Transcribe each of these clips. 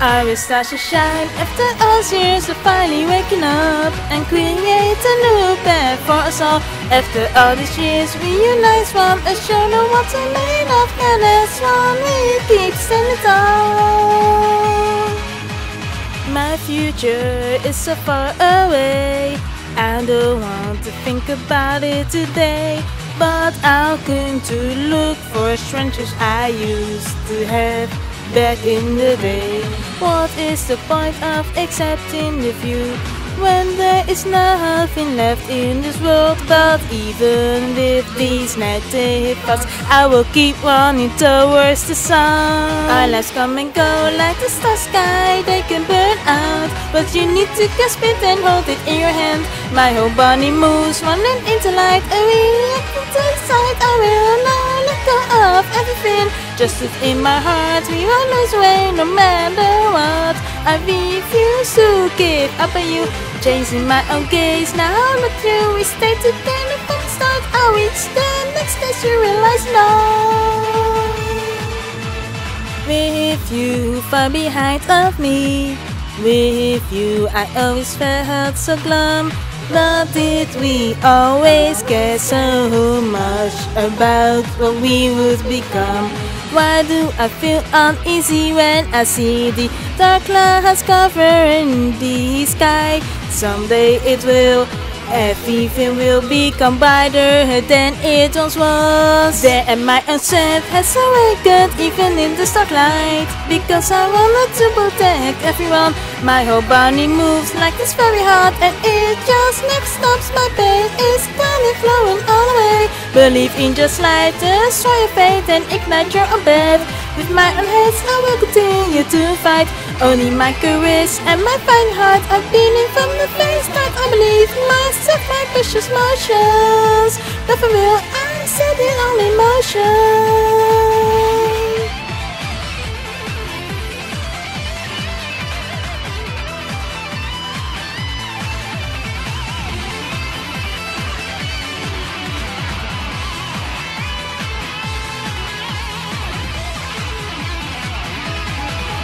I will start to shine after all years of finally waking up and create a new path for us all. After all these years, we unite from a show no what's made of, and as one we keep standing tall. My future is so far away. I don't want to think about it today. But I'll continue to look for strangers I used to have back in the day. What is the point of accepting the view when there is nothing left in this world? But even with these negative thoughts, I will keep running towards the sun. Our lives come and go like the star sky, they can burn out, but you need to grasp it and hold it in your hand. My whole body moves, running into light, really into sight. I will not let go of everything. Just in my heart, we always win no matter what. I refuse to give up on you, chasing my own gaze. Now look through, we stay together from the start. I reach the next stage, you realize no. With you far behind of me, with you I always felt so glum. But did we always care so much about what we would become? Why do I feel uneasy when I see the dark clouds covering the sky? Someday it will, everything will become brighter than it once was. There and my unsaid has awakened even in the starlight. Because I wanted to protect everyone. My whole body moves like it's very hot and it just never stops. My pain is coming flowing all the way. Believe in just light, destroy your faith and ignite your own bed. With my own hands, I will continue to fight. Only my courage and my fine heart are beating from the very start. I believe myself, my precious motions. But for real, I'm setting all in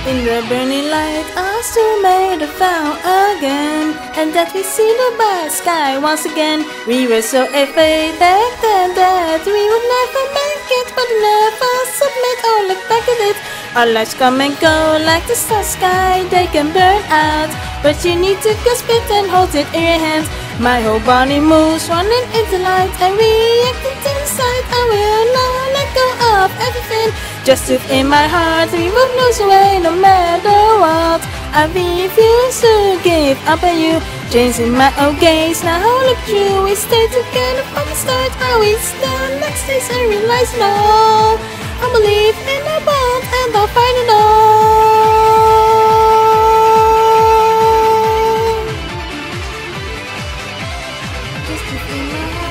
In the burning light, I still made a vow again, and that we see the bright sky once again. We were so afraid back then that we would never make it, but never submit or look back at it. Our lives come and go like the star sky, they can burn out, but you need to grasp it and hold it in your hands. My whole body moves, running into light, and reacting sight. I will not Justice in my heart, we will lose away no matter what. I refuse to give up on you. Changing my old gaze, now Look true. you, we stay together from the start. I wish the next days I realize no. I believe in the bond and I'll find it all. Just to be